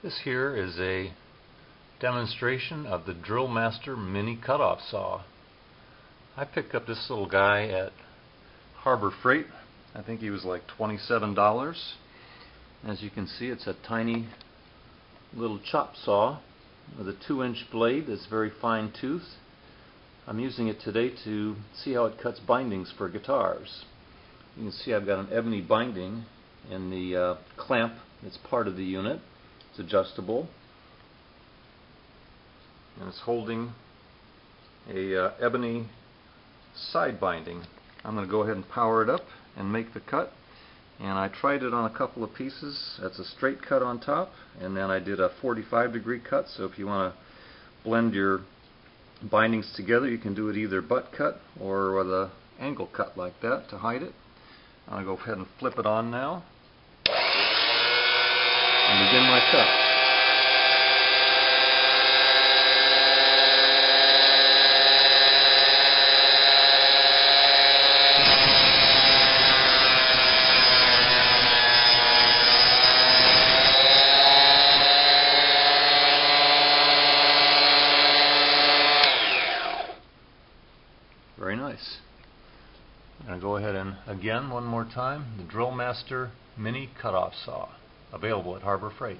This here is a demonstration of the Drill Master Mini Cutoff Saw. I picked up this little guy at Harbor Freight. I think he was like $27. As you can see, it's a tiny little chop saw with a 2 inch blade that's very fine tooth. I'm using it today to see how it cuts bindings for guitars. You can see I've got an ebony binding in the uh, clamp that's part of the unit. Adjustable. And it's holding a uh, ebony side binding. I'm going to go ahead and power it up and make the cut. And I tried it on a couple of pieces. That's a straight cut on top. And then I did a 45 degree cut. So if you want to blend your bindings together, you can do it either butt cut or with a angle cut like that to hide it. I'm going to go ahead and flip it on now Very nice. I'm going to go ahead and again one more time the Drill Master Mini Cutoff Saw available at Harbor Freight.